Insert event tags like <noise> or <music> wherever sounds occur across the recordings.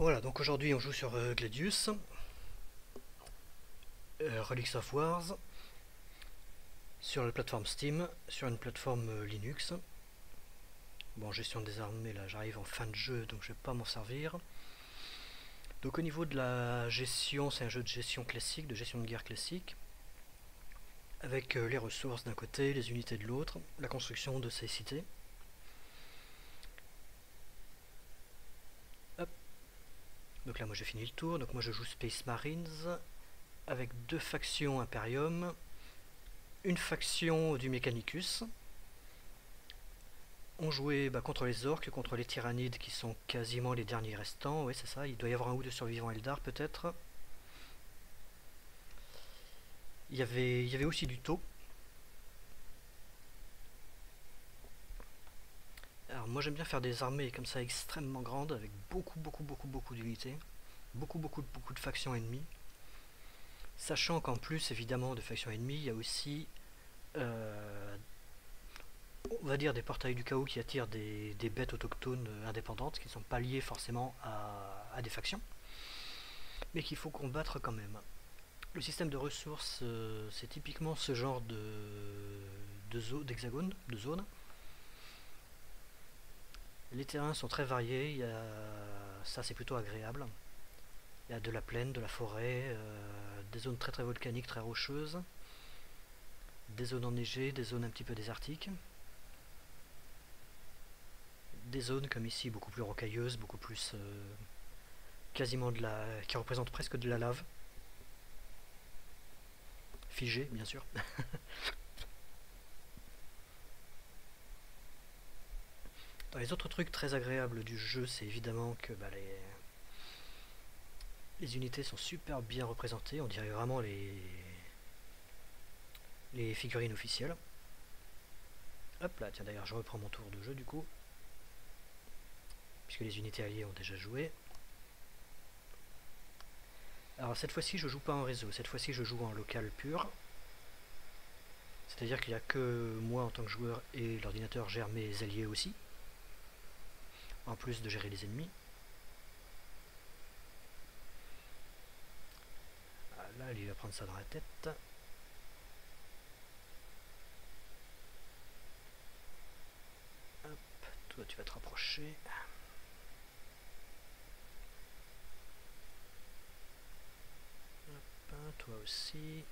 Voilà, donc aujourd'hui on joue sur euh, Gladius, euh, Relics of Wars, sur la plateforme Steam, sur une plateforme euh, Linux. Bon, gestion des armées, là j'arrive en fin de jeu, donc je vais pas m'en servir. Donc au niveau de la gestion, c'est un jeu de gestion classique, de gestion de guerre classique, avec les ressources d'un côté, les unités de l'autre, la construction de ces cités. Donc là moi j'ai fini le tour, donc moi je joue Space Marines avec deux factions Imperium, une faction du Mechanicus. On jouait bah, contre les orques, contre les tyrannides qui sont quasiment les derniers restants, oui c'est ça, il doit y avoir un ou deux survivants Eldar peut-être. Il y avait, il y avait aussi du taux. Moi j'aime bien faire des armées comme ça extrêmement grandes avec beaucoup beaucoup beaucoup beaucoup d'unités, beaucoup beaucoup beaucoup de factions ennemies. Sachant qu'en plus évidemment de factions ennemies, il y a aussi euh, on va dire des portails du chaos qui attirent des, bêtes autochtones indépendantes qui ne sont pas liées forcément à, des factions, mais qu'il faut combattre quand même. Le système de ressources, euh, c'est typiquement ce genre de d'hexagone, de, de zone les terrains sont très variés, ça c'est plutôt agréable. Il y a de la plaine, de la forêt, euh, des zones très très volcaniques, très rocheuses, des zones enneigées, des zones un petit peu désertiques, des zones comme ici beaucoup plus rocailleuses, beaucoup plus euh, quasiment de la. qui représentent presque de la lave. Figée bien sûr. <laughs> Les autres trucs très agréables du jeu, c'est évidemment que bah, les... les unités sont super bien représentées, on dirait vraiment les, les figurines officielles. Hop là, tiens d'ailleurs je reprends mon tour de jeu du coup, puisque les unités alliées ont déjà joué. Alors cette fois-ci je joue pas en réseau, cette fois-ci je joue en local pur. C'est-à-dire qu'il n'y a que moi en tant que joueur et l'ordinateur gère mes alliés aussi en plus de gérer les ennemis. Ah, là, il va prendre ça dans la tête. Hop, toi tu vas te rapprocher. Hop, toi aussi.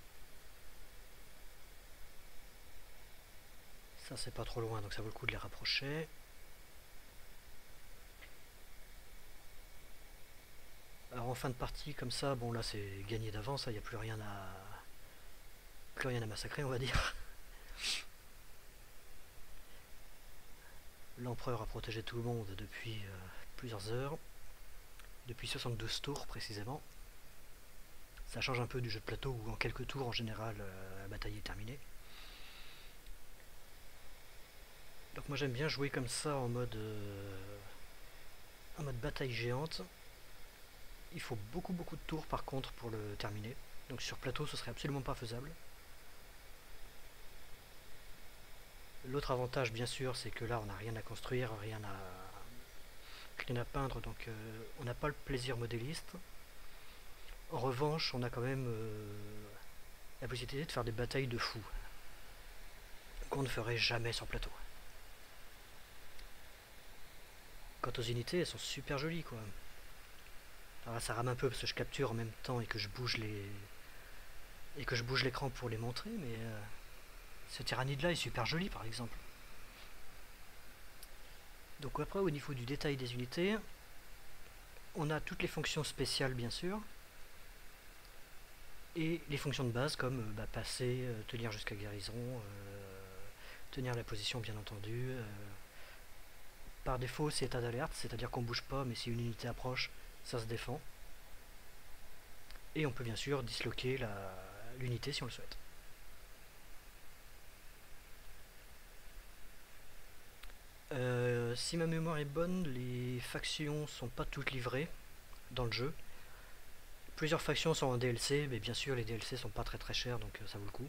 Ça c'est pas trop loin donc ça vaut le coup de les rapprocher. En fin de partie comme ça, bon là c'est gagné d'avance, il n'y a plus rien à plus rien à massacrer on va dire. <laughs> L'empereur a protégé tout le monde depuis euh, plusieurs heures, depuis 72 tours précisément. Ça change un peu du jeu de plateau où en quelques tours en général euh, la bataille est terminée. Donc moi j'aime bien jouer comme ça en mode euh, en mode bataille géante. Il faut beaucoup beaucoup de tours par contre pour le terminer. Donc sur plateau ce serait absolument pas faisable. L'autre avantage bien sûr c'est que là on n'a rien à construire, rien à, rien à peindre, donc euh, on n'a pas le plaisir modéliste. En revanche on a quand même euh, la possibilité de faire des batailles de fous qu'on ne ferait jamais sur plateau. Quant aux unités, elles sont super jolies quoi. Alors ça rame un peu parce que je capture en même temps et que je bouge les et que je bouge l'écran pour les montrer, mais euh, ce tyrannide là est super joli par exemple. Donc après au niveau du détail des unités, on a toutes les fonctions spéciales bien sûr, et les fonctions de base comme euh, bah, passer, euh, tenir jusqu'à guérison, tenir la position bien entendu. par défaut c'est état d'alerte, c'est-à-dire qu'on bouge pas, mais si une unité approche, ça se défend. Et on peut bien sûr disloquer l'unité si on le souhaite. Euh, si ma mémoire est bonne, les factions sont pas toutes livrées dans le jeu. Plusieurs factions sont en DLC, mais bien sûr les DLC sont pas très très chers, donc euh, ça vaut le coup.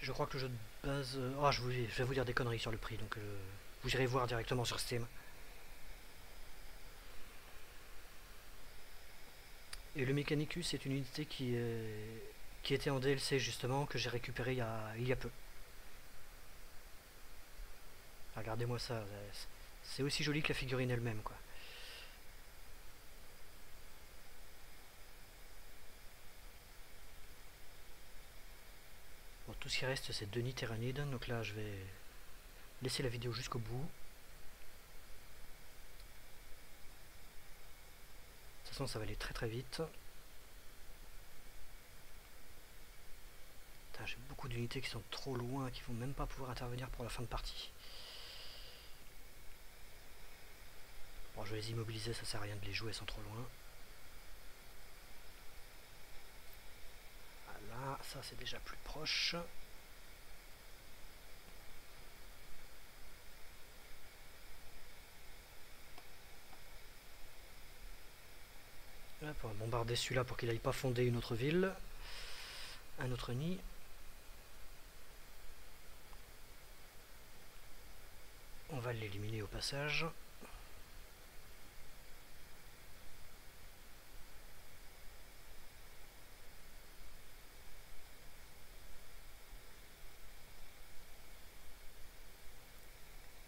Je crois que le jeu de base... Euh, oh, je, je, vais vous dire des conneries sur le prix, donc vous irez voir directement sur Steam. Et le Mechanicus est une unité qui, est, qui était en DLC justement, que j'ai récupéré il y, a, peu. Regardez-moi ça, c'est aussi joli que la figurine elle-même quoi. Bon, tout ce qui reste c'est Denis Tyrannide, donc là je vais laisser la vidéo jusqu'au bout. De toute façon ça va aller très très vite. J'ai beaucoup d'unités qui sont trop loin, qui vont même pas pouvoir intervenir pour la fin de partie. Bon, je vais les immobiliser, ça sert à rien de les jouer, elles sont trop loin. Voilà, ça c'est déjà plus proche. On va bombarder celui-là pour qu'il n'aille pas fonder une autre ville. Un autre nid. On va l'éliminer au passage.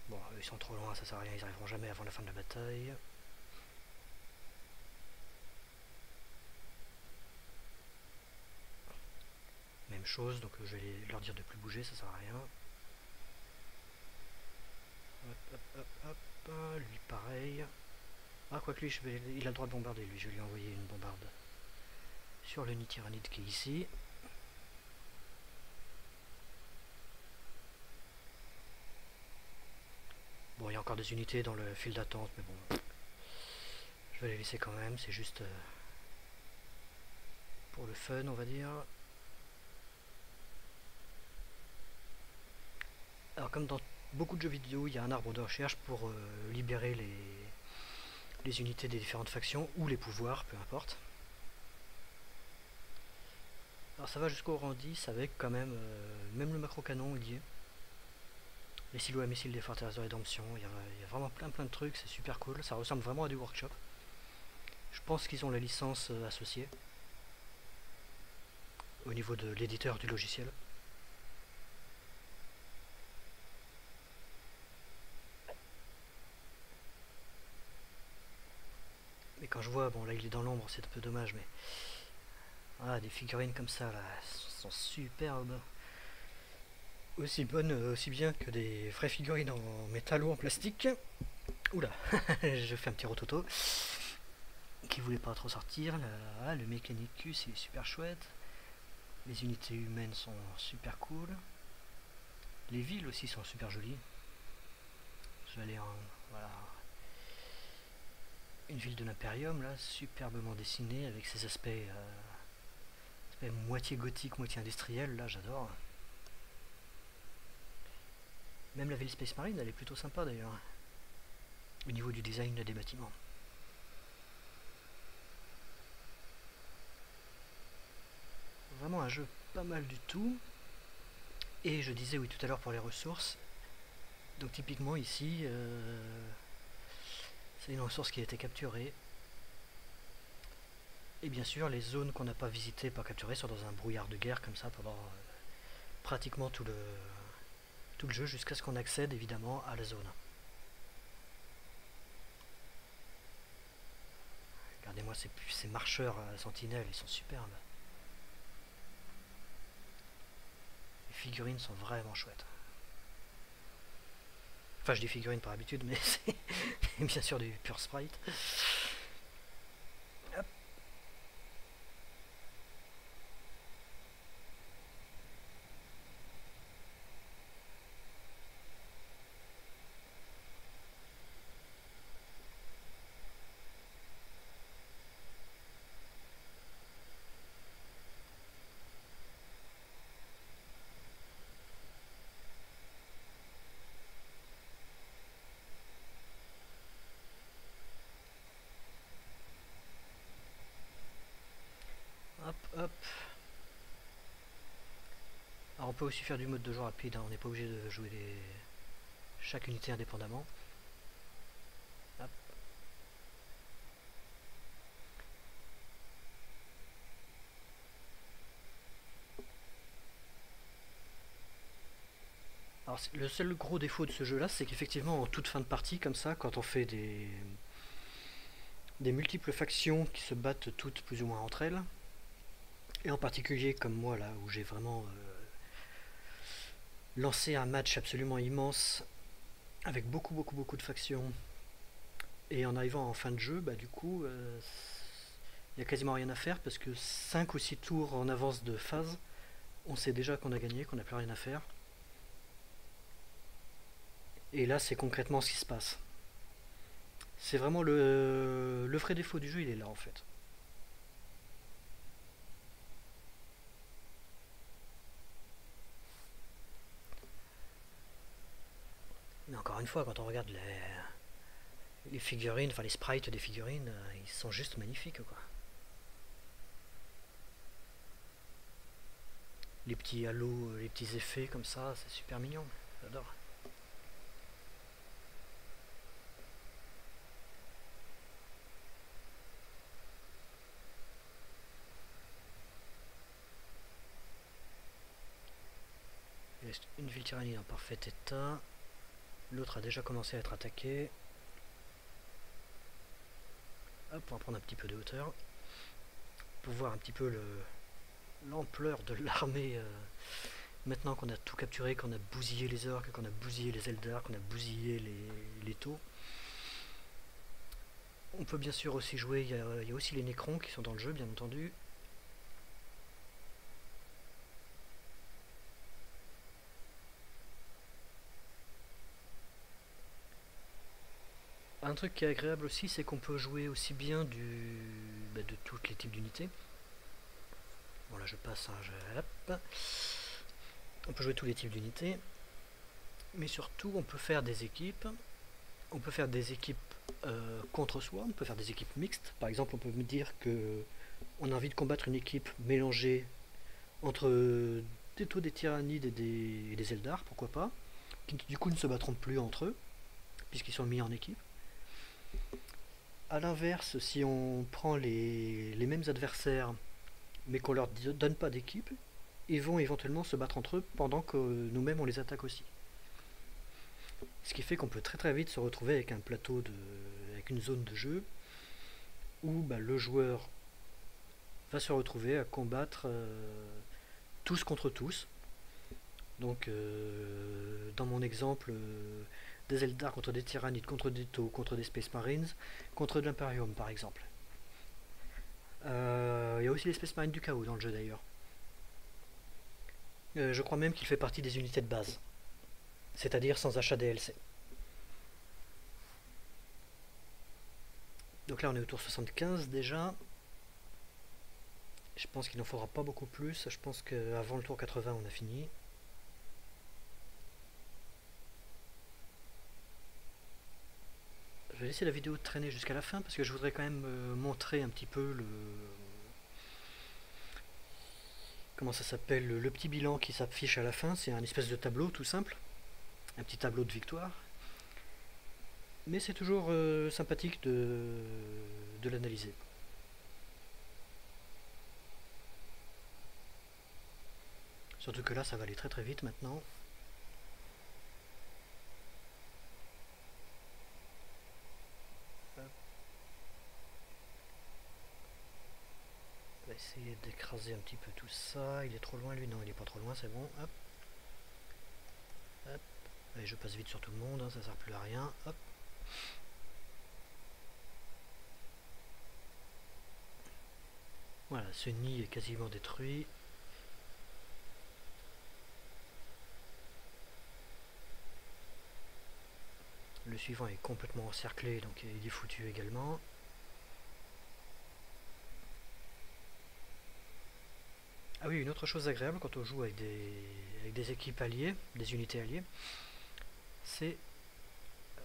Bon, ils sont trop loin, ça sert à rien, ils arriveront jamais avant la fin de la bataille. Chose, donc je vais leur dire de plus bouger, ça sert à rien. Hop, hop, hop, lui pareil. Ah, quoique lui, je vais, il a le droit de bombarder, lui, je vais lui envoyer une bombarde sur le nid tyrannide qui est ici. Bon, il y a encore des unités dans le fil d'attente, mais bon, je vais les laisser quand même, c'est juste euh, pour le fun, on va dire. Alors, comme dans beaucoup de jeux vidéo, il y a un arbre de recherche pour euh, libérer les, unités des différentes factions, ou les pouvoirs, peu importe. Alors ça va jusqu'au rang 10 avec quand même, euh, même le macro canon il y. Les silos à missiles des forteresses de rédemption, il y, a, vraiment plein plein de trucs, c'est super cool, ça ressemble vraiment à du workshop. Je pense qu'ils ont la licence euh, associée au niveau de l'éditeur du logiciel. Bon là il est dans l'ombre, c'est un peu dommage, mais... Ah, des figurines comme ça, sont superbes. Aussi bonnes, euh, aussi bien que des vraies figurines en métal ou en plastique. Oula, <laughs> je fais un petit rototo. Qui voulait pas trop sortir. Là, le Mechanicus, il est super chouette. Les unités humaines sont super cool. Les villes aussi sont super jolies. Je vais aller en... Voilà, une ville de l'Imperium, là, superbement dessinée, avec ses aspects, euh, moitié gothique, moitié industriel, là, j'adore. Même la ville Space Marine, elle est plutôt sympa d'ailleurs, au niveau du design des bâtiments. Vraiment un jeu pas mal du tout. Et je disais oui tout à l'heure pour les ressources. Donc typiquement ici, euh, c'est une ressource qui a été capturée. Et bien sûr, les zones qu'on n'a pas visitées, pas capturées, sont dans un brouillard de guerre comme ça pendant euh, pratiquement tout le, tout le jeu jusqu'à ce qu'on accède évidemment à la zone. Regardez-moi ces, marcheurs à sentinelles, ils sont superbes. Les figurines sont vraiment chouettes. Enfin, je dis figurines par habitude, mais <laughs> c'est bien sûr du pur sprite. On peut aussi faire du mode de jeu rapide, hein. on n'est pas obligé de jouer chaque unité indépendamment. Alors, le seul gros défaut de ce jeu là, c'est qu'effectivement en toute fin de partie, comme ça, quand on fait des, des multiples factions qui se battent toutes plus ou moins entre elles, et en particulier comme moi là, où j'ai vraiment euh, lancé un match absolument immense, avec beaucoup beaucoup beaucoup de factions, et en arrivant en fin de jeu, bah du coup, euh, il n'y a quasiment rien à faire, parce que 5 ou 6 tours en avance de phase, on sait déjà qu'on a gagné, qu'on n'a plus rien à faire. Et là, c'est concrètement ce qui se passe. C'est vraiment le, le vrai défaut du jeu, il est là en fait. Mais encore une fois, quand on regarde les, figurines, enfin les sprites des figurines, euh, ils sont juste magnifiques quoi. Les petits halos, les petits effets comme ça, c'est super mignon, j'adore. une ville tyrannie en parfait état. L'autre a déjà commencé à être attaqué. Hop, on va prendre un petit peu de hauteur. Pour voir un petit peu l'ampleur de l'armée. Euh, maintenant qu'on a tout capturé, qu'on a bousillé les orques, qu'on a bousillé les eldars, qu'on a bousillé les, les taux. On peut bien sûr aussi jouer, il y, a, aussi les nécrons qui sont dans le jeu, bien entendu. Un truc qui est agréable aussi, c'est qu'on peut jouer aussi bien bah, de tous les types d'unités. Bon là je passe, un On peut jouer tous les types d'unités. Mais surtout on peut faire des équipes. On peut faire des équipes euh, contre soi, on peut faire des équipes mixtes. Par exemple on peut me dire que on a envie de combattre une équipe mélangée entre des taux des tyrannides et des, Eldar, pourquoi pas, qui du coup ne se battront plus entre eux, puisqu'ils sont mis en équipe. A l'inverse, si on prend les, mêmes adversaires, mais qu'on leur donne pas d'équipe, ils vont éventuellement se battre entre eux pendant que nous-mêmes on les attaque aussi. Ce qui fait qu'on peut très très vite se retrouver avec un plateau de. avec une zone de jeu où bah, le joueur va se retrouver à combattre euh, tous contre tous. Donc euh, dans mon exemple, euh, des Eldar contre des Tyrannides, contre des Tau, contre des Space Marines, contre de l'Imperium par exemple. Euh, il y a aussi les Space Marines du chaos dans le jeu d'ailleurs. Euh, je crois même qu'il fait partie des unités de base, c'est-à-dire sans achat DLC. Donc là on est au tour 75 déjà. Je pense qu'il n'en faudra pas beaucoup plus, je pense qu'avant le tour 80 on a fini. Je vais laisser la vidéo traîner jusqu'à la fin parce que je voudrais quand même euh, montrer un petit peu le comment ça s'appelle le, petit bilan qui s'affiche à la fin. C'est un espèce de tableau tout simple, un petit tableau de victoire. Mais c'est toujours euh, sympathique de, de l'analyser. Surtout que là, ça va aller très très vite maintenant. D'écraser un petit peu tout ça. Il est trop loin lui Non, il est pas trop loin, c'est bon. Hop. Hop. Je passe vite sur tout le monde, hein, ça sert plus à rien. Hop. Voilà, ce nid est quasiment détruit. Le suivant est complètement encerclé, donc il est foutu également. Ah oui, une autre chose agréable quand on joue avec des, équipes alliées, des unités alliées, c'est...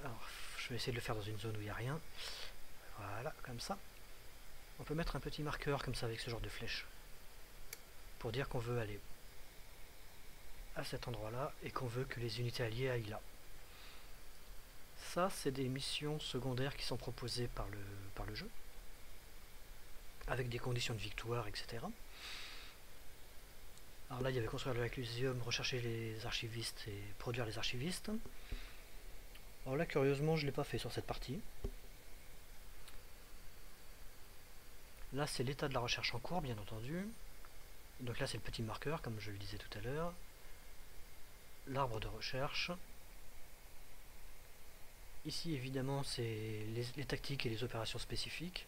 Alors, je vais essayer de le faire dans une zone où il n'y a rien. Voilà, comme ça. On peut mettre un petit marqueur comme ça avec ce genre de flèche. Pour dire qu'on veut aller à cet endroit-là et qu'on veut que les unités alliées aillent là. Ça, c'est des missions secondaires qui sont proposées par le, par le jeu, avec des conditions de victoire, etc. Alors là, il y avait construire le réclusium, rechercher les archivistes et produire les archivistes. Alors là, curieusement, je ne l'ai pas fait sur cette partie. Là, c'est l'état de la recherche en cours, bien entendu. Donc là, c'est le petit marqueur, comme je le disais tout à l'heure. L'arbre de recherche. Ici, évidemment, c'est les, tactiques et les opérations spécifiques.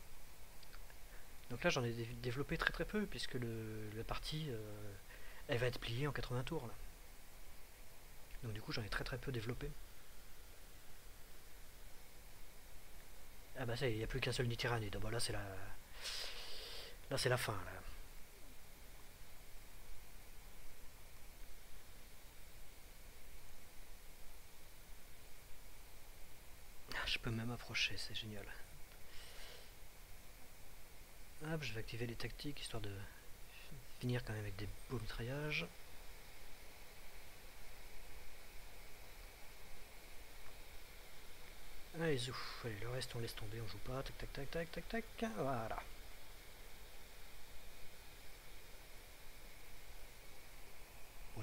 Donc là, j'en ai développé très très peu, puisque le, la partie, euh, elle va être pliée en 80 tours. Là. Donc du coup, j'en ai très très peu développé. Ah bah ça, il n'y a plus qu'un seul Nityrannide. Donc là, c'est la... Là, c'est la fin, là. Je peux même approcher, c'est génial. Hop, je vais activer les tactiques histoire de finir quand même avec des beaux mitraillages. Allez, zouf. Allez, le reste on laisse tomber, on joue pas. Tac, tac, tac, tac, tac, tac. Voilà.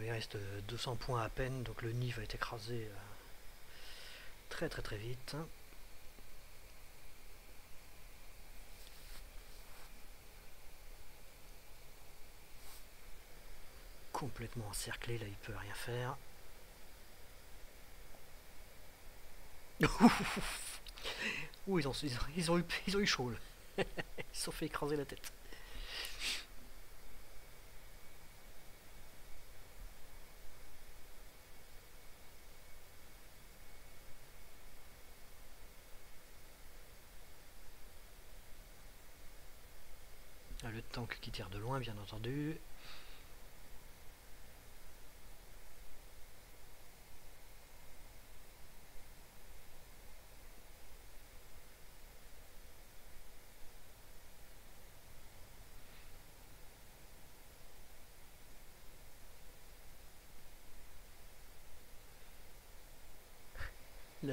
Il reste 200 points à peine, donc le nid va être écrasé euh, très très très vite. Complètement encerclé, là il peut rien faire. <laughs> Ouh, ils ont, ils, ont, eu, ils ont eu chaud. <laughs> ils se sont fait écraser la tête. Ah, le tank qui tire de loin, bien entendu.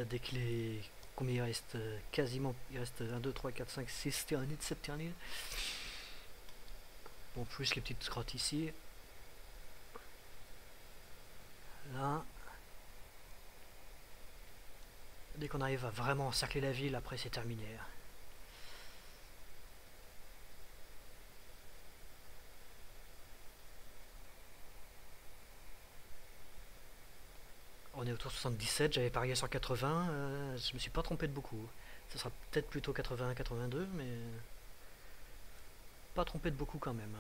Dès que les. Combien il reste euh, Quasiment. Il reste 1, 2, 3, 4, 5, 6 ternides, 7 ternides. Bon, plus les petites grottes ici. Là. Dès qu'on arrive à vraiment encercler la ville, après c'est terminé. Autour de 77, j'avais parié sur 80, euh, je me suis pas trompé de beaucoup. Ce sera peut-être plutôt 81, 82, mais pas trompé de beaucoup quand même.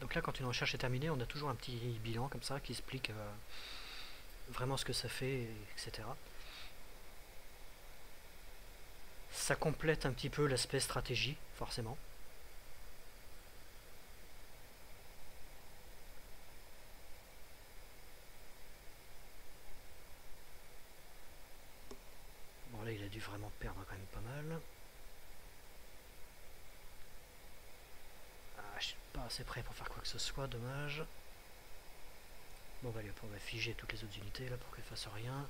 Donc là, quand une recherche est terminée, on a toujours un petit bilan comme ça qui explique euh, vraiment ce que ça fait, etc. Ça complète un petit peu l'aspect stratégie, forcément. Bon là il a dû vraiment perdre quand même pas mal. Ah, je suis pas assez prêt pour faire quoi que ce soit, dommage. Bon, bah, allez, on va figer toutes les autres unités là pour qu'elles fassent rien.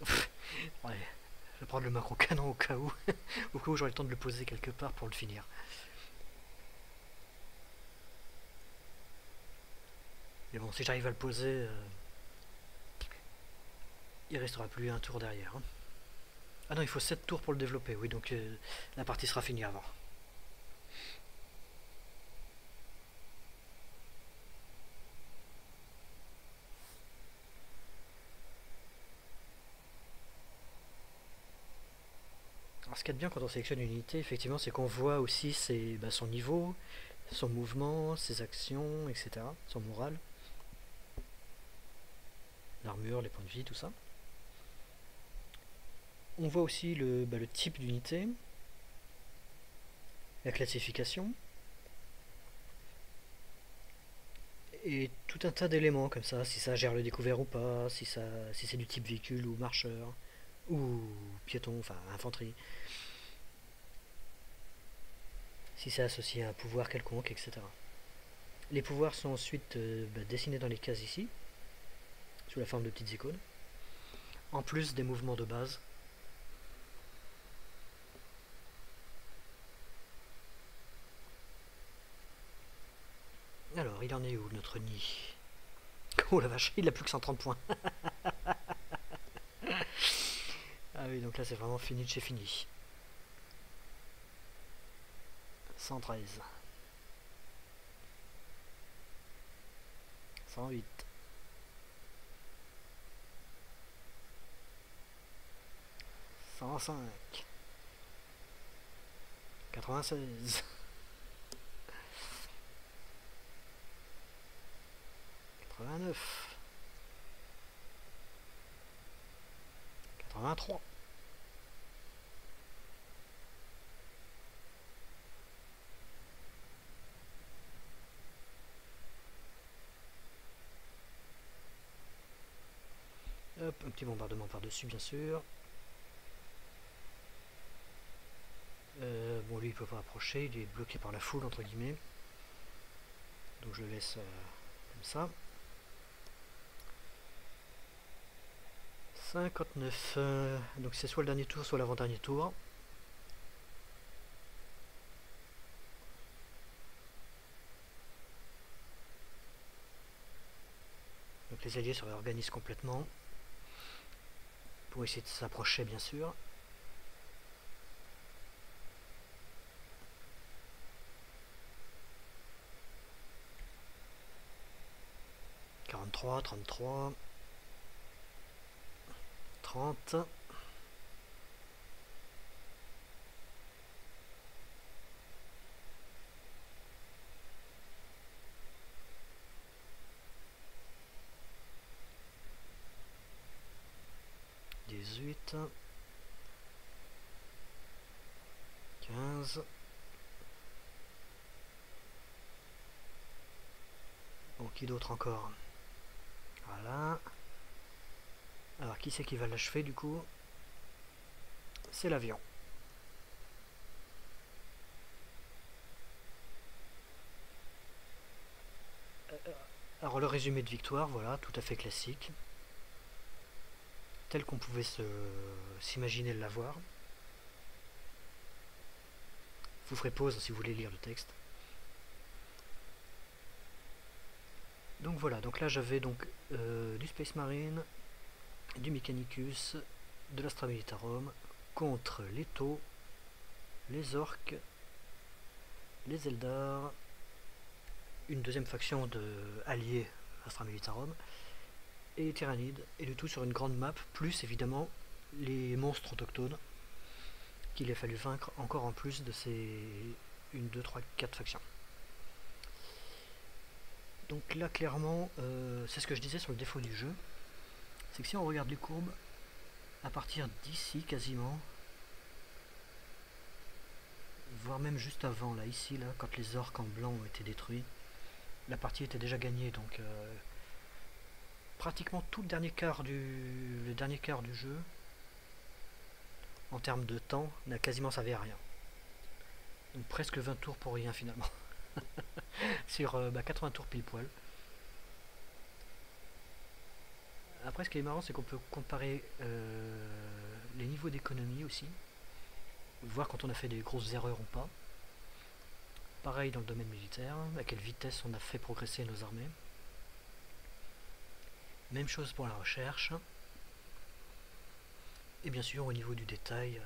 <laughs> ouais, je vais prendre le macro canon au cas où. <laughs> au cas où j'aurai le temps de le poser quelque part pour le finir. Mais bon, si j'arrive à le poser, euh, il restera plus un tour derrière. Hein. Ah non, il faut 7 tours pour le développer, oui, donc euh, la partie sera finie avant. Ce qu'il y a de bien quand on sélectionne une unité, effectivement, c'est qu'on voit aussi bah, son niveau, son mouvement, ses actions, etc. Son moral. L'armure, les points de vie, tout ça. On voit aussi le, bah, le type d'unité, la classification, et tout un tas d'éléments comme ça, si ça gère le découvert ou pas, si c'est du type véhicule ou marcheur, ou piéton, enfin infanterie si c'est associé à un pouvoir quelconque, etc. Les pouvoirs sont ensuite euh, bah, dessinés dans les cases ici, sous la forme de petites icônes, en plus des mouvements de base. Alors, il en est où notre nid? <laughs> Oh la vache, il a plus que 130 points. <laughs> ah oui, donc là c'est vraiment fini de chez fini. 113. 108. 105. 96. 89. 83. Hop, un petit bombardement par-dessus, bien sûr. Euh, bon, lui, il peut pas approcher, il est bloqué par la foule, entre guillemets. Donc je le laisse euh, comme ça. 59. Euh, donc c'est soit le dernier tour, soit l'avant-dernier tour. Donc les alliés se réorganisent complètement pour essayer de s'approcher bien sûr. Quarante-trois, trente-trois, trente. 18, 15, bon qui d'autre encore? Voilà. Alors qui c'est qui va l'achever du coup? C'est l'avion. Euh, euh, alors le résumé de victoire, voilà, tout à fait classique. Tel qu'on pouvait s'imaginer l'avoir. Vous ferez pause si vous voulez lire le texte. Donc voilà, donc là j'avais donc euh, du Space Marine, du Mechanicus, de l'Astra Militarum contre les Taux, les Orques, les Eldar, une deuxième faction de alliés Astra Militarum et les Tyrannides, et le tout sur une grande map, plus évidemment les monstres autochtones qu'il a fallu vaincre encore en plus de ces 1, 2, 3, 4 factions. Donc là clairement, euh, c'est ce que je disais sur le défaut du jeu, c'est que si on regarde les courbes, à partir d'ici quasiment, voire même juste avant, là, ici, là, quand les orques en blanc ont été détruits, la partie était déjà gagnée, donc euh, pratiquement tout le dernier quart du, dernier quart du jeu, en termes de temps, n'a quasiment servi à rien. Donc presque 20 tours pour rien finalement. <laughs> Sur 80 euh, bah, tours pile poil. Après, ce qui est marrant, c'est qu'on peut comparer euh, les niveaux d'économie aussi, voir quand on a fait des grosses erreurs ou pas. Pareil dans le domaine militaire, à quelle vitesse on a fait progresser nos armées. Même chose pour la recherche. Et bien sûr, au niveau du détail, euh,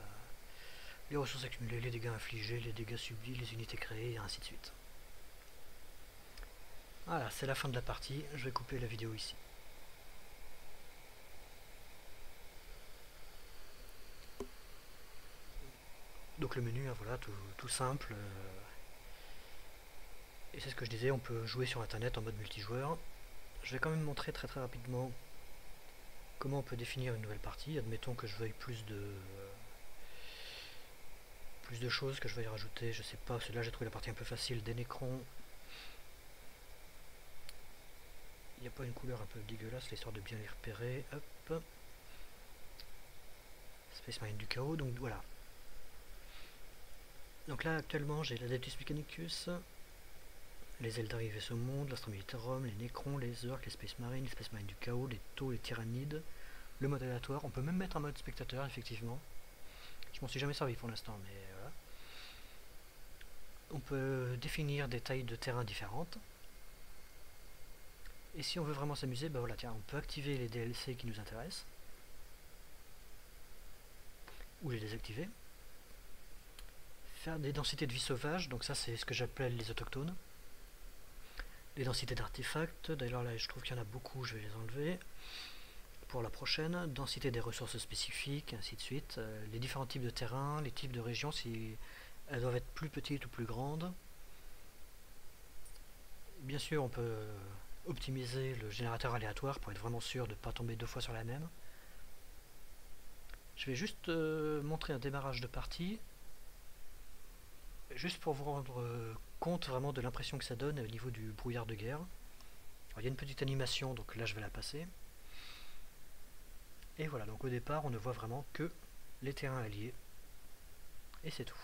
les ressources accumulées, les dégâts infligés, les dégâts subis, les unités créées, et ainsi de suite. Voilà, c'est la fin de la partie. Je vais couper la vidéo ici. Donc le menu, hein, voilà, tout, simple. Euh. et c'est ce que je disais, on peut jouer sur internet en mode multijoueur. Je vais quand même montrer très très rapidement comment on peut définir une nouvelle partie. Admettons que je veuille plus de plus de choses que je veuille rajouter, je sais pas, là j'ai trouvé la partie un peu facile, des écrans. Il n'y a pas une couleur un peu dégueulasse, l'histoire de bien les repérer. Space Marine du chaos, donc voilà, donc là actuellement j'ai l'Adeptus Mechanicus, les Eldari vaisseaux monde, l'Astromilitarum, les Necrons, les Orcs, les Space Marines, les Space Marines du Chaos, les Taux, les Tyrannides, le mode aléatoire. On peut même mettre un mode spectateur, effectivement. Je m'en suis jamais servi pour l'instant, mais voilà. On peut définir des tailles de terrain différentes. Et si on veut vraiment s'amuser, bah voilà, tiens, on peut activer les DLC qui nous intéressent. Ou les désactiver. Faire des densités de vie sauvage, donc ça c'est ce que j'appelle les autochtones. Les densités d'artefacts, d'ailleurs là je trouve qu'il y en a beaucoup, je vais les enlever. Pour la prochaine, densité des ressources spécifiques, ainsi de suite. Euh, les différents types de terrain, les types de régions, si elles doivent être plus petites ou plus grandes. Bien sûr, on peut optimiser le générateur aléatoire pour être vraiment sûr de ne pas tomber deux fois sur la même. Je vais juste euh, montrer un démarrage de partie, juste pour vous rendre euh, compte vraiment de l'impression que ça donne au niveau du brouillard de guerre. il y a une petite animation, donc là je vais la passer. Et voilà, donc au départ on ne voit vraiment que les terrains alliés, et c'est tout.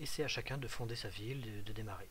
Et c'est à chacun de fonder sa ville, de démarrer.